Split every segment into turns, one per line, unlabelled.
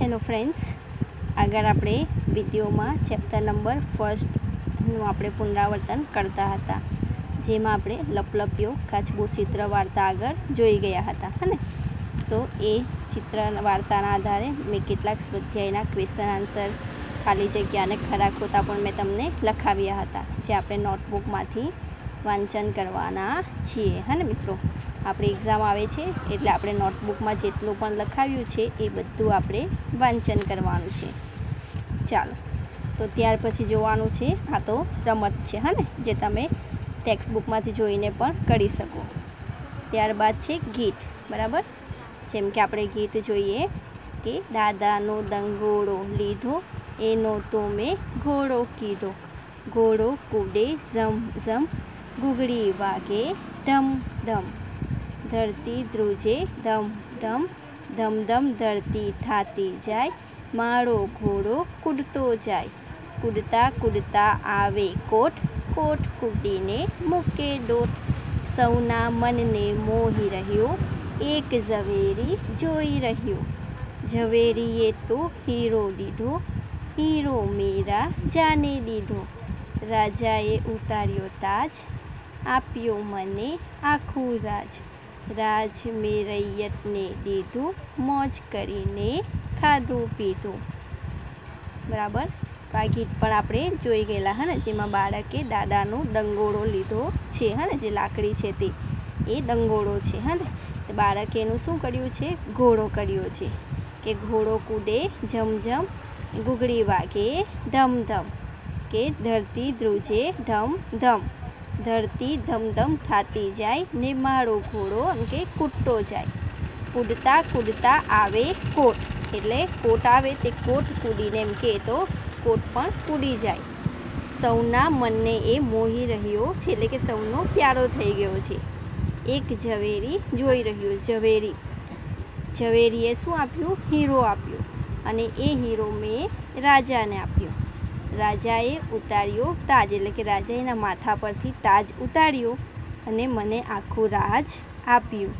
Hello friends આગળ આપણે વિડીયોમાં ચેપ્ટર નંબર ફર્સ્ટનું આપણે પુનરાવર્તન કરતા હતા, જેમાં આપણે લપલપીઓ કાચબો ચિત્ર વાર્તા આગળ જોઈ ગયા હતા, હે ને? તો એ ચિત્ર વાર્તાના આધારે મેં કેટલાક સ્વાધ્યાયના ક્વેશ્ચન આન્સર ખાલી જગ્યા અને ખરા ખોતા પણ મેં તમને લખાવ્યા હતા, જે આપણે નોટબુકમાંથી વાંચન કરવાના છીએ, હા ને મિત્રો? આપણી એક્ઝામ આવે છે, એટલે આપણે નોટબુકમાં જેટલું પણ લખાવ્યું છે, એ બધું આપણે વાંચન કરવાનું છે. ચાલો, તો ત્યાર પછી જોવાનું છે, આ તો રમત છે, હા ને? જે તમે ટેક્સ્ટબુકમાંથી જોઈને પણ કરી શકો. ત્યારબાદ છે ગીત, બરાબર? જેમ કે આપણે ગીત જોઈએ કે, દાદાનો દંગોળો લીધો, એનો તો મેં ઘોડો કીધો. ઘોડો કૂદે ઝમ ઝમ ગુગડી વાગે ધમ ધમ. ધરતી ધ્રુજે ધમ ધમ. ધમ ધમ ધરતી થાતી જાય મારો ઘોડો કૂદતો જાય. કૂદતા કૂદતા આવે કોટ કોટ કૂદીને મૂકે દોટ. સૌના મનને મોહી રહ્યો, એક ઝવેરી જોઈ રહ્યો. ઝવેરીએ તો હીરો દીધો, હીરો મેરા જાને દીધો. રાજાએ ઉતાર્યો તાજ આપ્યો મને આખું રાજ. રાજ મેં રૈયતને દીધું, મોજ કરીને ખાધું, પીધું. બરાબર? આ ગીત પણ આપણે જોઈ ગયેલા, હે ને? જેમાં બાળકે દાદાનો દંગોળો લીધો છે, હે ને? જે લાકડી છે તે. એ દંગોળો છે, હે ને? બાળકે એનું શું કર્યું છે? ઘોડો કર્યો છે. કે ઘોડો કૂદે ઝમઝમ ગુગળી વાગે, ધમ ધમ. કે ધરતી ધ્રુજે, ધમ ધમ. ધરતી ધમધમ થાતી જાય ને મારો ઘોડો એમ કે કૂદતો જાય. કૂદતા કૂદતા આવે કોટ. એટલે કોટ આવે તે કોટ કૂદીને એમ કે તો કોટ પણ કૂદી જાય. સૌના મનને એ મોહી રહ્યો છે, એટલે કે સૌનો પ્યારો થઈ ગયો છે. એક ઝવેરી જોઈ રહ્યો, ઝવેરી. ઝવેરીએ શું આપ્યું? હીરો આપ્યો. અને એ હીરો મેં રાજાને આપ્યો. રાજાએ ઉતાર્યો તાજ, એટલે કે રાજાએ માથા પરથી તાજ ઉતાર્યો અને મને આખું રાજ આપ્યું.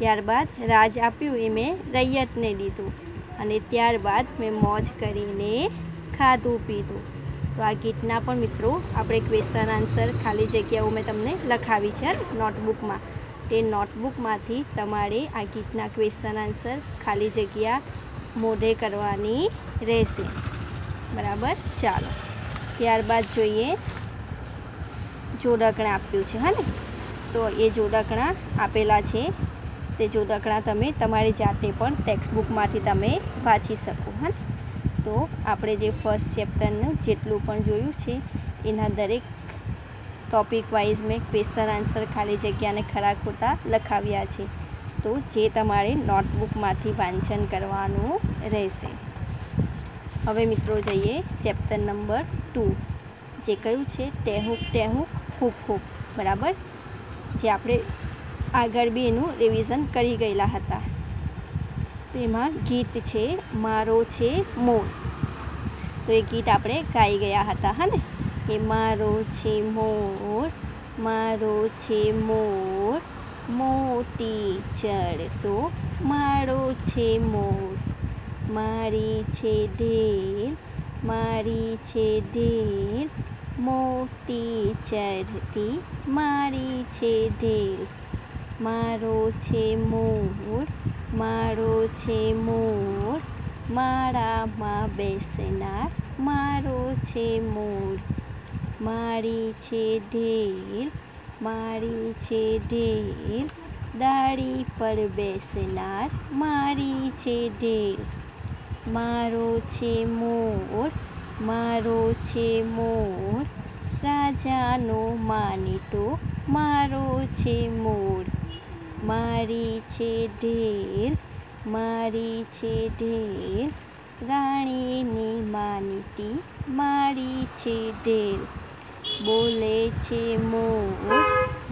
ત્યારબાદ રાજ આપ્યું એ મેં રૈયતને દીધું અને ત્યારબાદ મેં મોજ કરીને ખાધું પીધું. તો આ ગીતના પણ મિત્રો, આપણે ક્વેશ્ચન આન્સર ખાલી જગ્યાઓ મેં તમને લખાવી છે નોટબુકમાં. તે નોટબુકમાંથી તમારે આ ગીતના ક્વેશ્ચન આન્સર ખાલી જગ્યા મોઢે કરવાની રહેશે. બરાબર? ચાલો. ત્યારબાદ જોઈએ જોડકણા આપ્યું છે, હા ને? તો એ જોડકણા આપેલા છે. તે જોડકણા તમે તમારી જાતે પણ ટેક્સ્ટબુકમાંથી તમે વાંચી શકો, હા તો આપણે જે ફર્સ્ટ ચેપ્ટરનું જેટલું પણ જોયું છે, એના દરેક ટોપિક વાઇઝ મેં ક્વેશ્ચન આન્સર ખાલી જગ્યાને ખરા ખોટા લખાવ્યા છે. તો જે તમારે નોટબુકમાંથી વાંચન કરવાનું રહેશે. હવે મિત્રો જઈએ ચેપ્ટર નંબર ટુ જે કયું છે? ટેહુક ટેહુક હૂક હૂક બરાબર? જે આપણે આગળ બી એનું રિવિઝન કરી ગયેલા હતા. તેમાં ગીત છે, મારો છે, મોર. તો એ ગીત આપણે ગાઈ ગયા હતા, હા ને? એ મારો છે, મોર, મારો છે, મોર. મોતી ચડતો મારો છે, મોર. મારી છે ઢેર મારી છે ઢેર મોતી ચઢતી મારી છે ઢેર મારો છે મોર મારો છે મોર મારામાં બેસનાર મારો છે મોર મારી છે ઢેર મારી છે ઢેર દાડી પર બેસનાર મારી છે ઢેર મારો છે મોર મારો છે મોર રાજાનો માનીતો મારો છે મોર મારી છે ઢેર મારી છે ઢેર રાણીની માનીતી મારી છે ઢેર બોલે છે મોર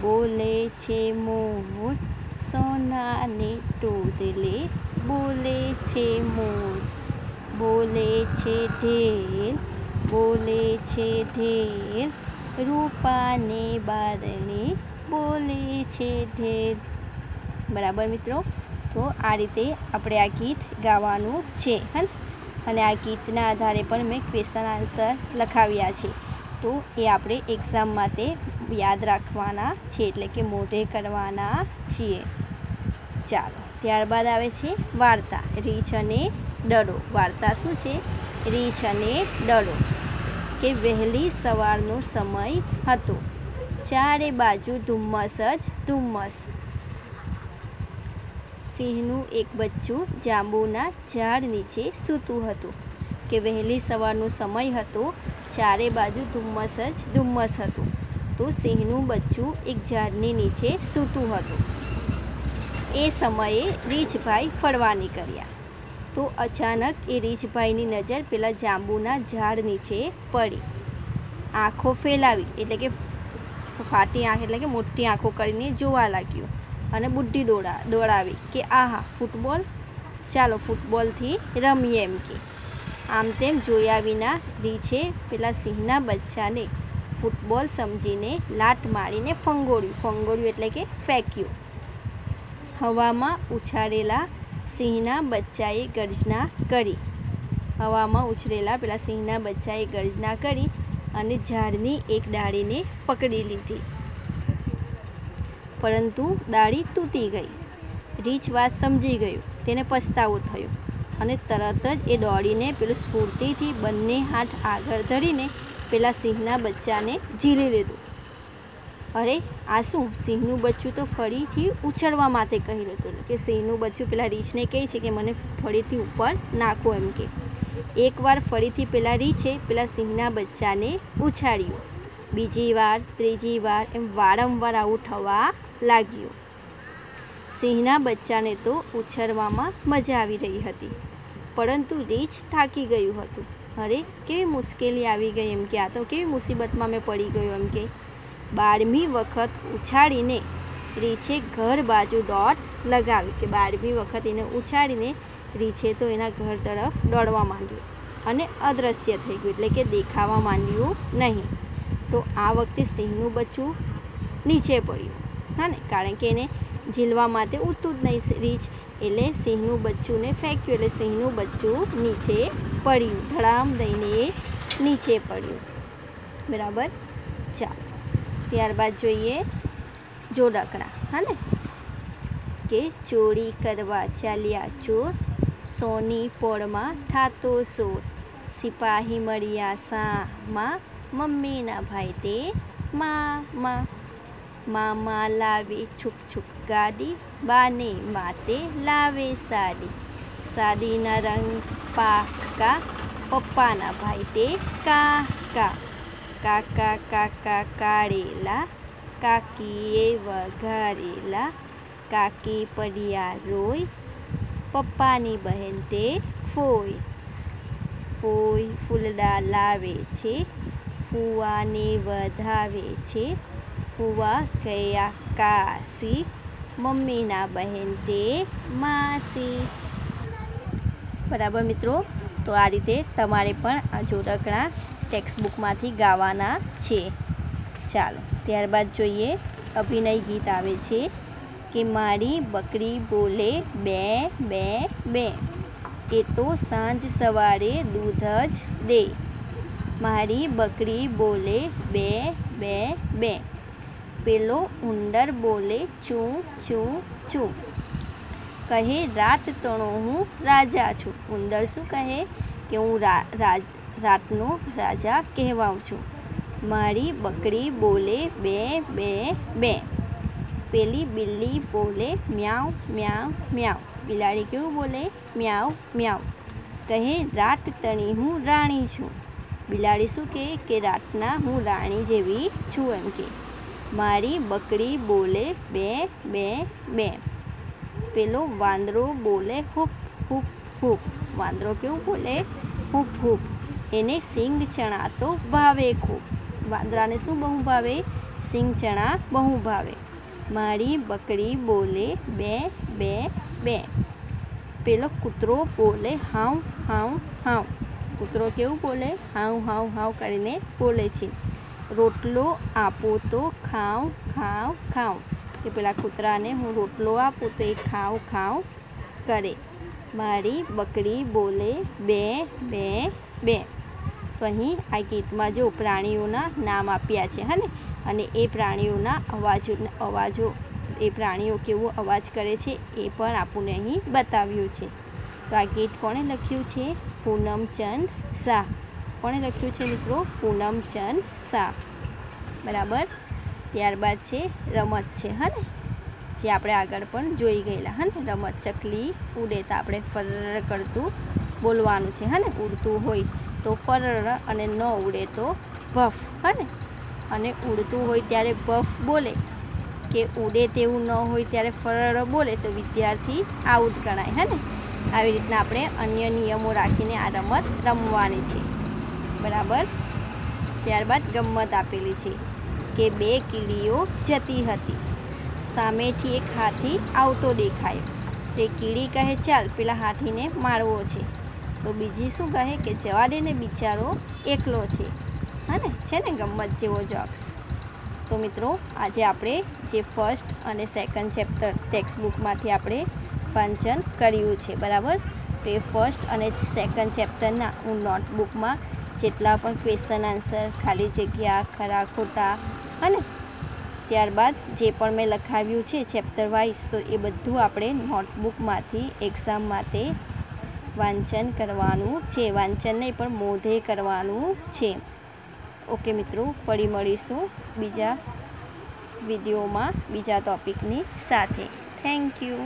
બોલે છે મોર સોનાને ટોદલે બોલે છે ઢેર, બોલે છે ઢેર, રૂપાને બારણે બોલે છે ઢેર. બરાબર મિત્રો? તો આ રીતે આપણે આ ગીત ગાવાનું છે હં અને આ ગીતના આધારે પણ મેં ક્વેશ્ચન આન્સર લખાવ્યા છે. તો એ આપણે એક્ઝામ માટે યાદ રાખવાના છે, એટલે કે મોઢે કરવાના છીએ. ચાલો, ત્યારબાદ આવે છે વાર્તા, રીછ અને ડડો વાર્તા શું છે? રીછ અને ડડો કે વહેલી સવારનો સમય હતો. ચારે બાજુ ધુમ્મસ જ ધુમ્મસ. સિંહનું એક બચ્ચું જાંબુના ઝાડ નીચે સૂતું હતું. કે વહેલી સવારનો સમય હતો, ચારે બાજુ ધુમ્મસ જ ધુમ્મસ હતું. તો સિંહનું બચ્ચું એક ઝાડની નીચે સૂતું હતું. એ સમયે રીછભાઈ ફરવા નીકળ્યા. તો અચાનક એ રીછભાઈની નજર પેલા જાંબુના ઝાડ નીચે પડી. આંખો ફેલાવી, એટલે કે ફાટી આંખ, એટલે કે મોટી આંખો કરીને જોવા લાગ્યું અને બુદ્ધિ દોડા, દોડાવી કે આહા, ફૂટબોલ? ચાલો ફૂટબોલથી રમીએ એમ કે. આમ તેમ જોયા વિના રીછે પેલા સિંહના બચ્ચાને ફૂટબોલ સમજીને લાટ મારીને ફંગોળ્યું. ફંગોળ્યું એટલે કે ફેંક્યું. હવામાં ઉછાળેલા સિંહના બચ્ચાએ ગર્જના કરી. હવામાં ઉછરેલા પેલા સિંહના બચ્ચાએ ગર્જના કરી અને ઝાડની એક ડાળીને પકડી લીધી. પરંતુ ડાળી તૂટી ગઈ. રીછ વાત સમજી ગયું. તેને પસ્તાવો થયો અને તરત જ એ દોડીને પેલું સ્ફૂર્તિથી બંને હાથ આગળ ધરીને પેલા સિંહના બચ્ચાને ઝીલી લીધું. અરે, આ શું? સિંહનું બચ્ચું તો ફરીથી ઉછળવા માટે કહી રહ્યું હતું કે સિંહનું બચ્ચું પેલા રીછને કહે છે કે મને ફરીથી ઉપર નાખો એમ કે. એકવાર ફરીથી પેલા રીછે પેલા સિંહના બચ્ચાને ઉછાળ્યું. બીજી વાર, ત્રીજી વાર એમ વારંવાર આવું થવા લાગ્યું. સિંહના બચ્ચાને તો ઉછળવામાં મજા આવી રહી હતી. પરંતુ રીછ થાકી ગયું હતું. અરે, કેવી મુશ્કેલી આવી ગઈ એમ કે, આ તો કેવી મુસીબતમાં મેં પડી ગયો એમ કે. બારમી વખત ઉછાળીને રીછે ઘર બાજુ દોટ લગાવી કે બારમી વખત એને ઉછાળીને રીછે તો એના ઘર તરફ દોડવા માંડ્યું અને અદૃશ્ય થઈ ગયું એટલે કે દેખાવા માંડ્યું નહીં. તો આ વખતે સિંહનું બચ્ચું નીચે પડ્યું, હા ને? કારણ કે એને ઝીલવા માટે ઉઠતું જ નહીં રીછ. એટલે સિંહનું બચ્ચુંને ફેંક્યું, એટલે સિંહનું બચ્ચું નીચે પડ્યું. ધડામ દઈને નીચે પડ્યું. બરાબર? ચાલો. ત્યારબાદ જોઈએ જોડકણા હા ને કે ચોરી કરવા ચાલ્યા ચોર, સોની પોળમાં થાતો સોર. સિપાહી મળ્યા સામાં, મમ્મીના ભાઈ તે મામા. મામા લાવે છુક છુક ગાડી, બાને માતે લાવે સાડી. સાડીના રંગ પાકા પપ્પાના ભાઈ તે કાકા. કાકા કાકા કાળેલા કાકીએ વઘારેલા, કાકી પડ્યા રોય, પપ્પાની બહેન તે ફોય. ફોય ફૂલડા લાવે છે, ફુવાને વધાવે છે, ફુવા ગયા કાશી, મમ્મીના બહેન તે માસી. બરાબર મિત્રો? તો આ રીતે તમારે પણ આ જોડકણા ટેક્સ્ટ બુકમાંથી ગાવાના છે. ચાલો, ત્યારબાદ જોઈએ અભિનય ગીત આવે છે કે મારી બકરી બોલે બે બે બે. એ તો સાંજ સવારે દૂધ જ દે. મારી બકરી બોલે બે બે બે. પેલો ઉંદર બોલે છું છું છું કહે, રાત તણો હું રાજા છું. ઉંદર શું કહે? કે હું રાતનો રાજા કહેવાઉં છું. મારી બકરી બોલે બે બે બે. પેલી બિલ્લી બોલે મ્યાઉ મ્યાઉ મ્યાઉ. બિલાડી કેવું બોલે? મ્યાઉ મ્યાઉ. કહે, રાત તણી હું રાણી છું. બિલાડી શું કહે? કે, રાતના હું રાણી જેવી છું, એમ કે મારી બકરી બોલે બે બે બે. પેલો વાંદરો બોલે હુક હૂપ હૂપ. વાંદરો કેવું બોલે, હું હૂપ એને સિંગ ચણા તો ભાવે ખૂબ. વાંદરાને શું બહુ ભાવે? સિંગ ચણા બહુ ભાવે. મારી બકરી બોલે બે બે બે. પેલો કૂતરો બોલે હાવ હાવ હાવ કૂતરો કેવું બોલે? હાવ હાવ હાવ કરીને બોલે છે. રોટલો આપો તો ખાઉં ખાઉં ખાઉં કે પેલા કૂતરાને હું રોટલો આપું તો એ ખાઉ ખાઉં કરે. મારી બકરી બોલે, બે બે બે. તો અહીં આ ગીતમાં જો પ્રાણીઓના નામ આપ્યા છે, હા ને? અને એ પ્રાણીઓના અવાજો અવાજો, એ પ્રાણીઓ કેવો અવાજ કરે છે એ પણ આપણને અહીં બતાવ્યું છે. તો આ ગીત કોણે લખ્યું છે? પૂનમચંદ શાહ. કોણે લખ્યું છે મિત્રો? પૂનમચંદ શાહ. બરાબર? ત્યારબાદ છે રમત છે, હા ને? જે આપણે આગળ પણ જોઈ ગયેલા, હા રમત ચકલી, ઉડે તો આપણે ફર કરતું બોલવાનું છે, હા ઉડતું હોય તો ફરર અને ન ઉડે તો ભફ, હા અને ઉડતું હોય ત્યારે ભફ બોલે. કે ઉડે તેવું ન હોય ત્યારે ફરર બોલે, તો વિદ્યાર્થી આઉટ ગણાય, હા આવી રીતના આપણે અન્ય નિયમો રાખીને આ રમત રમવાની છે. બરાબર? ત્યારબાદ ગમ્મત આપેલી છે કે બે કીડીઓ જતી હતી. સામેથી એક હાથી આવતો દેખાયો. તે કીડી કહે, ચાલ, પેલા હાથીને મારવો છે. તો બીજી શું કહે કે, જવા દે ને, બિચારો એકલો છે. હા ને છે ને, ગમ્મત જેવો જોક તો મિત્રો, આજે આપણે જે ફર્સ્ટ અને સેકન્ડ ચેપ્ટર ટેક્સ્ટ બુકમાંથી આપણે વાંચન કર્યું છે, બરાબર? તો એ ફર્સ્ટ અને સેકન્ડ ચેપ્ટરના હું નોટબુકમાં જેટલા પણ ક્વેશ્ચન આન્સર ખાલી જગ્યા, ખરા ખોટા અને ત્યારબાદ જે પણ મેં લખાવ્યું છે ચેપ્ટર વાઇઝ તો એ બધું આપણે નોટબુકમાંથી એક્ઝામ માટે વાંચન કરવાનું છે. વાંચન નહીં, પણ મોઢે કરવાનું છે. ઓકે મિત્રો, ફરી મળીશું બીજા વિડીયોમાં, બીજા ટોપિકની સાથે. Thank you